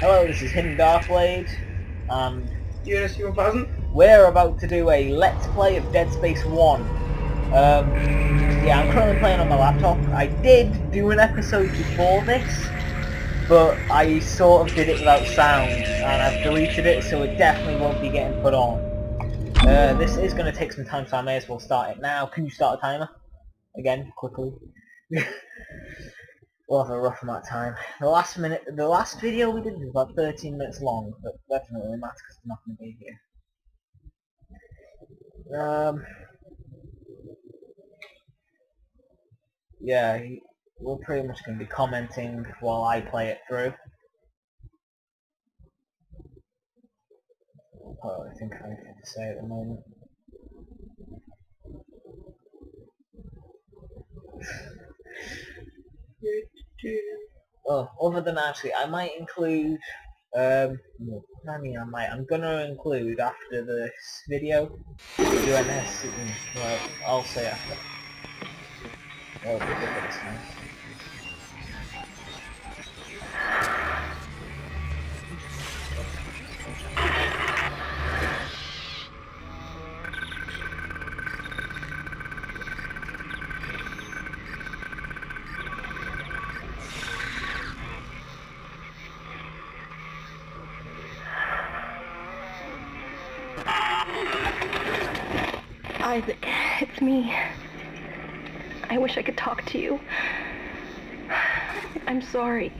Hello, this is Hidden Darkblade, and Eunice, you were pleasant? we're about to do a Let's Play of Dead Space 1. Um, yeah, I'm currently playing on my laptop. I did do an episode before this, but I sort of did it without sound, and I've deleted it, so it definitely won't be getting put on. Uh, this is going to take some time, so I may as well start it now. Can you start a timer? Again, quickly. we'll have a rough amount of time. The last minute, the last video we did was about 13 minutes long, but really matter because I'm not going to be here. Um, yeah, we're pretty much going to be commenting while I play it through. Oh, I think I to say at the moment. Oh, other than actually, I might include, um, I mean I might, I'm gonna include after this video, UNS, well, I'll say after. Oh, it's me. I wish I could talk to you. I'm sorry.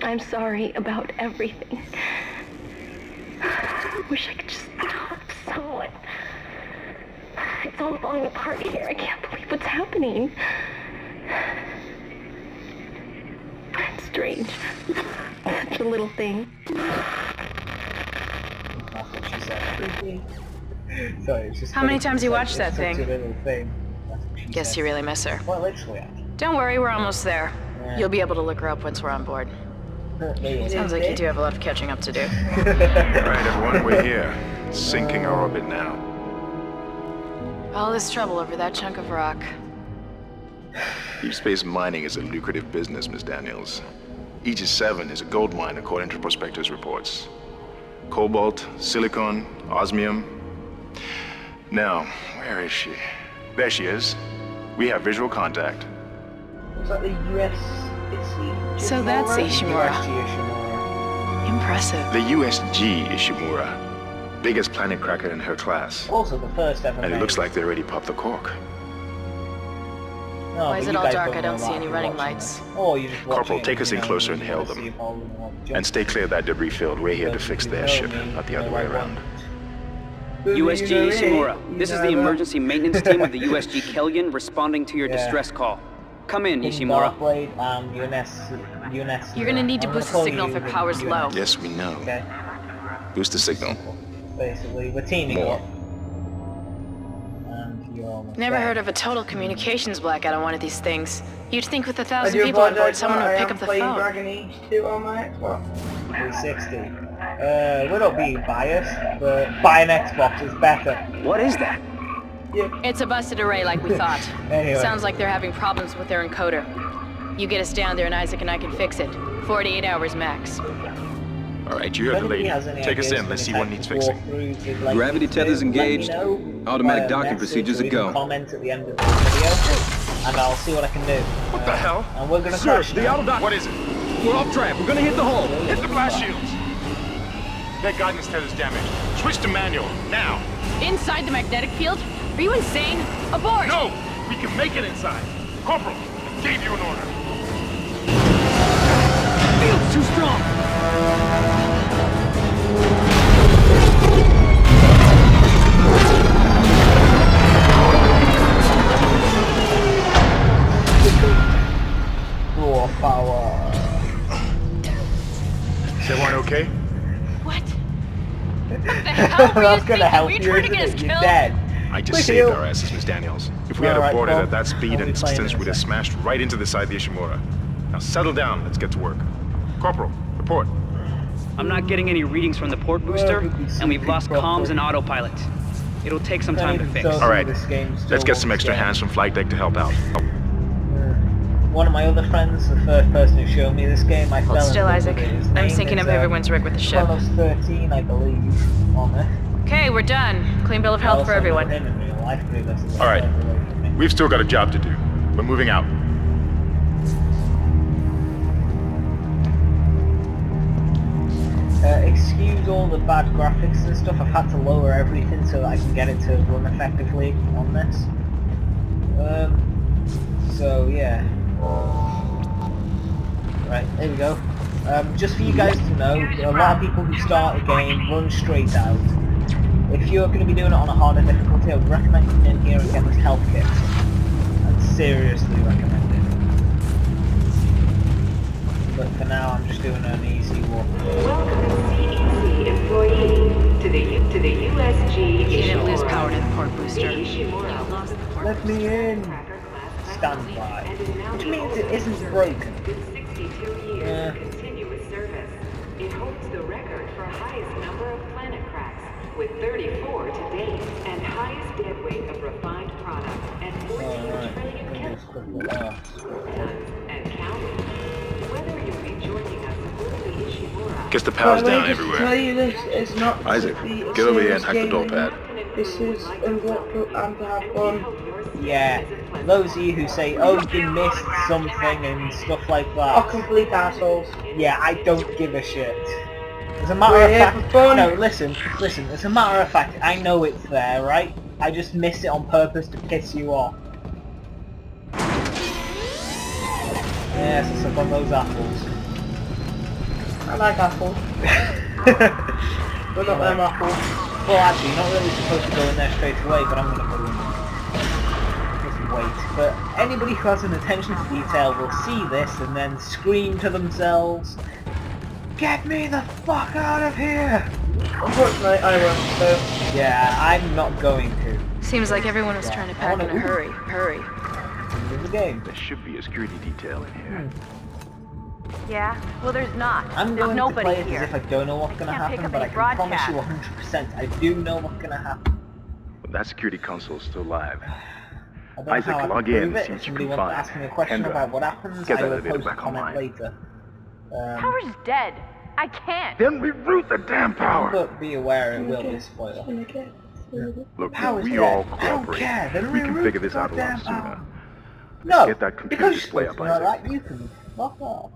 I'm sorry about everything. I wish I could just talk to someone. It's all falling apart here. I can't believe what's happening. It's strange. Such a little thing. That's what she said. Sorry, it's just How many times she you said watched that thing? a thing. That's what she Guess said. you really miss her. Well, literally, actually. Don't worry, we're almost there. Yeah. You'll be able to look her up once we're on board. Maybe. Sounds like you do have a lot of catching up to do. All right, everyone, we're here. Syncing our orbit now. All this trouble over that chunk of rock. Deep space mining is a lucrative business, Miss Daniels. Aegis 7 is a gold mine according to prospectors' reports. Cobalt, silicon, osmium. Now, where is she? There she is. We have visual contact. Was that the US? It's So that's Ishimura. Ishimura. Impressive. The USG Ishimura. Biggest planet cracker in her class. Also the first ever And it looks like they already popped the cork. No, Why is it all dark? I don't see any running watching lights. it. Or you just Corporal, take us in know, closer and hail them. see if all of them want to jump. And stay clear of that debris field. We're here to fix you their ship, not the other way I around. Want- USG You Ishimura, this is the emergency maintenance team of the USG Kellion responding to your Yeah. distress call. Come in, Hidden Ishimura. Darkblade, um, UNS, UNS. You're gonna need to boost the signal if their power's UNS, low. Yes, we know. Okay, Boost the signal. basically, we're teaming More. up. And you're almost Never there. heard of a total communications blackout on one of these things. You'd think with a thousand people on board, apologize, someone but would I pick am up the playing phone. Dragon Age 2 on my Xbox. 360. Uh, we're not being biased, but buy an Xbox is better. What is that? Yeah. It's a busted array like we thought. Anyway. Sounds like they're having problems with their encoder. You get us down there and Isaac and I can fix it. 48 hours max. All right, you If heard the anybody lady. Take us in. Let's see what needs fixing. like Gravity me to tethers engaged. Automatic docking procedures or a go. Comment at the end of the video, and I'll see what I can do. What the hell? And we're gonna Sir, crash the auto dock. What is it? We're off track. We're gonna hit the hull. Hit the blast shields. That guidance tether's damaged. Switch to manual, now. Inside the magnetic field? Are you insane? Abort! No! We can make it inside. Corporal, I gave you an order. Field's too strong. Raw power. Is everyone okay? What? What the hell were you That's gonna thinking? help you you, trying to isn't get us it? You're killed? dead. I just Look saved at you. our asses, Miss Daniels. If we had Alright, aborted well, at that speed and be distance, we'd have smashed right into the side of the Ishimura. Now settle down. Let's get to work. Corporal, report. I'm not getting any readings from the port booster, and we've lost comms and autopilot. It'll take some time to fix. All right, This game's still let's get some extra hands from flight deck to help out. One of my other friends, the first person who showed me this game, I Hold fell still, in love Isaac. with it. His I'm name syncing up um, everyone's rig with the ship. Chronos 13, I believe, on it. Okay, we're done. Clean bill of health for everyone. him in real life, but he lives a All right. little away from me. We've still got a job to do. We're moving out. Uh, excuse all the bad graphics and stuff. I've had to lower everything so that I can get it to run effectively on this. Um, so yeah. Right, there we go. Um, just for you guys to know, a lot of people who start a game run straight out. If you're going to be doing it on a harder difficulty, I would recommend coming in here and getting this health kit. I'd seriously recommend it. But for now, I'm just doing an easy walk. Welcome, CEC employee, to the to the USG You didn't lose power to the port booster. Ishimura lost the port Let me in. Cracker Stand by. and is now Which means it oldest isn't broken. With 62 years Yeah. of continuous service, it holds the record for highest number of planet cracks, with 34 to date, and highest dead weight of refined product, and 14 Alright, trillion let me kilograms just quick. And counting. Whether you'll be joining us aboard the Ishimura. Guess the power's By the way, down just to tell everywhere. you this, it's not Isaac, get over here and serious hack the door pad. This is unlocked up and to have fun. Yeah, those of you who say, oh, you missed something and stuff like Are that. complete assholes. Yeah, I don't give a shit. As a matter We're of fact, no, listen, listen, as a matter of fact, I know it's there, right? I just miss it on purpose to piss you off. Yes, it's up on those apples. I like apples. But not them apples. Well, actually, you're not really supposed to go in there straight away, but I'm gonna go in wait. But anybody who has an attention to detail will see this and then scream to themselves, Get me the fuck out of here! Unfortunately, I won't, so... Yeah, I'm not going to. Seems like everyone was Yeah, trying to I pack in wanna- a hurry. Hurry. End of the game. There should be a security detail in here. Hmm. Yeah? Well, there's not. I'm there's going to nobody play it here. as if I don't know what's gonna Can't pick happen, up but I any can promise you 100% I do know what's gonna happen. But that security console is still live. I don't know Isaac, how I log in prove it. see If what you somebody can wants to find. ask me a question Kendra, about what happens, get I that will elevator post a back comment online. later. Um, Power's dead. I can't. Then reroute the damn power! But be aware it will be a spoiler. Look, Power's we dead. all cooperate. care. Then we can figure this out a lot sooner. power. No, Get that computer because you're display supposed up, Isaac. that, you can fuck off.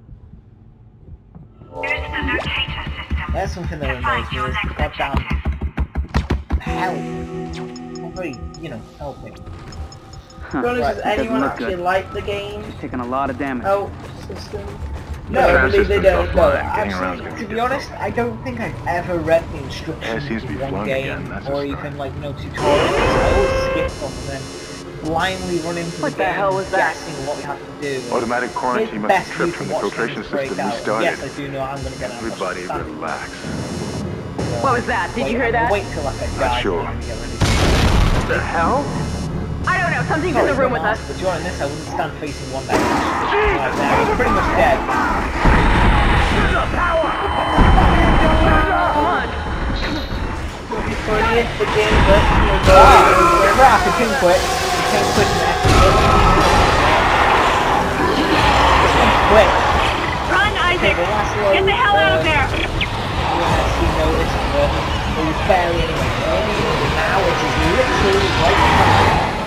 There's the locator system. There's something that annoys me is the goddamn help. Not very, you know, helping. To be honest, Right, does anyone actually good. like the game? Taking a lot of damage. Help system? No, I believe they don't. offline. No, actually, gonna be be honest, I don't think I've ever read the instructions seems to one game, again, that's a or even like no tutorials. I always skip them and then blindly run into What the the game, hell was that? guessing what we have to do. Automatic quarantine the must best have tripped from the filtration system out. restarted. Yes, I do know I'm gonna get out. Everybody relax. What was that? Did you hear that? Wait till I get Not sure. and then get ready. What the hell? I know. Something's in the room with us. But during this, I wouldn't stand facing one direction. Like that. He's pretty much dead. Come on. Funny if the game lets me go. Ah, crap, it can quit. It can quit next. This one's quick. Run, Isaac! the Get the hell out of there! Unless you noticed that it was barely anyway. Only now is literally right behind.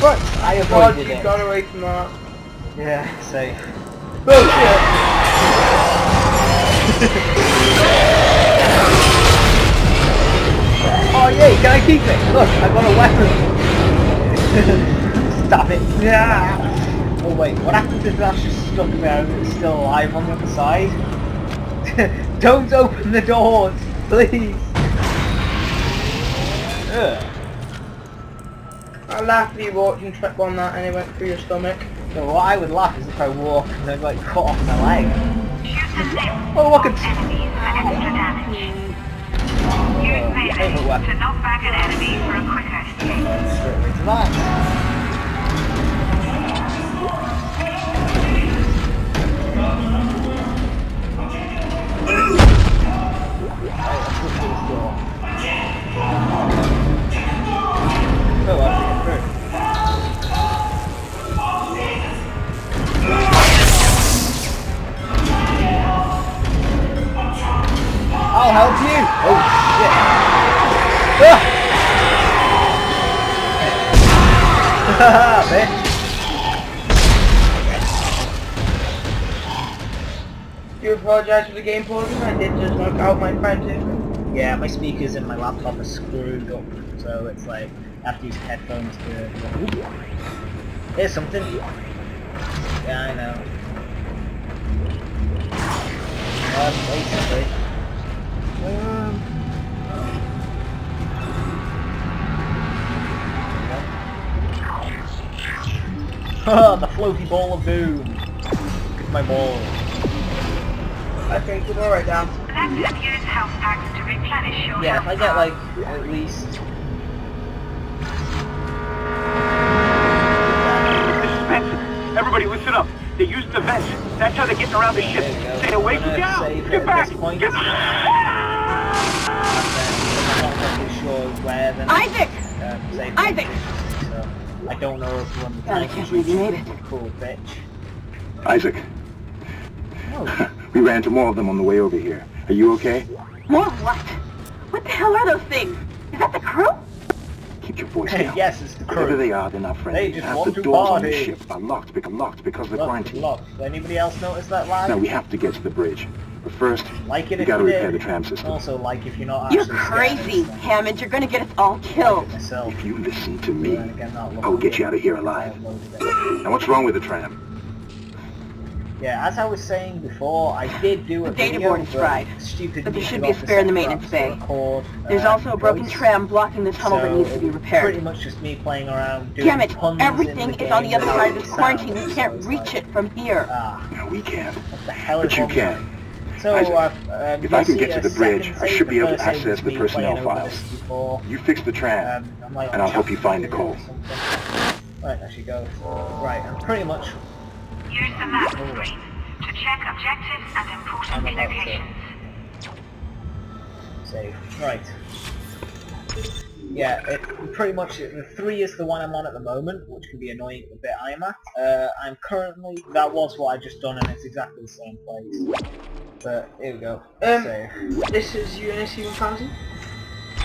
But I God, avoided you it. got away from that. Yeah, safe. Bullshit! Oh yay, can I keep it? Look, I've got a weapon. Stop it. Yeah. Oh wait, what happens if that's just stuck there and it's still alive on the other side? Don't open the doors, please. Ugh. I laughed at you and trip on that and it went through your stomach. So what I would laugh is if I walk and then like cut off my leg. Shoot the zip. Oh look, it's Enemies for extra damage. Use Oh, melee to knock back an enemy for a quicker escape. straight away to that. Right, let's look through this door. You apologise for the game pausing, I did just knock out my friend too. Yeah, my speakers in my laptop are screwed up, so it's like I have to use headphones to. Ooh. Something. Yeah, I know. Um, basically. Um. Oh, the floaty ball of doom. Look at my ball. I think it's alright down. Let's use health packs to replenish your Yeah, if I health get like at least This is Benson. Everybody listen up. They used the vents. That's how they're getting around the ship. There we go. Stay away from gonna down. Get back. this point. Get and then I'm not really sure where then Isaac! Um, save Isaac! So I don't know if one of the God, I can't believe you made it. Cool bitch. Isaac, No. We ran into more of them on the way over here. Are you okay? More what? What the hell are those things? Is that the crew? Keep your voice down. yes, it's the Whatever crew. they are, they're not friendly. They just Half want the to doors on party. the ship are locked, because locked because of the Look, quarantine. look. Anybody else notice that line? Now we have to get to the bridge. But first, like it we if gotta you repair did. the tram system. Also, like if you're not You're actually scared of crazy, this thing. Hammond. You're gonna get us all killed. Like myself. If you listen to But me, then again, that I will looked get you good. out of here alive. I loaded it. Now what's wrong with the tram? Yeah, as I was saying before, I did do a The data video, board is but fried. Stupid But there should be a spare in the maintenance bay. record, There's uh, also a broken voice. tram blocking the tunnel that needs to be repaired. Pretty much just me playing around doing Damn it! puns Everything is on the other side of without this quarantine. sound, We can't it's reach like, it from here. Ah, Now we can. what the hell But is you can. with? So, Isaac, uh, um, if I can get to the bridge, I should be able to access the personnel files. You fix the tram. Um, like And I'll help you find chapter Nicole. two. Right, there she goes. Right, and pretty much Use the map screen to check objectives and important I'm locations. Save. Right. Yeah, it pretty much the three is the one I'm on at the moment, which can be annoying the bit I'm at. Uh, I'm currently that was what I just done, and it's exactly the same place. But here we go. Um, Save. This is Unity 1000.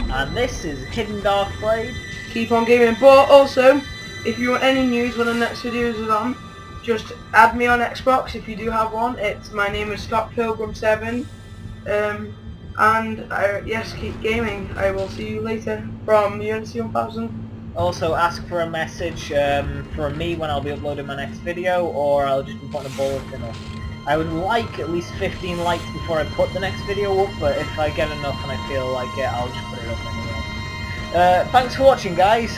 And this is Hidden Dark Blade. Keep on gaming. But also, if you want any news when the next videos is on, just add me on Xbox if you do have one. It's my name is Scott Pilgrim 7. Um, and I, yes, keep gaming. I will see you later from Unity 1000. Also, ask for a message um, from me when I'll be uploading my next video, or I'll just be putting a bulletin up. I would like at least 15 likes before I put the next video up, but if I get enough and I feel like it, I'll just put it up anyway. Uh, thanks for watching, guys.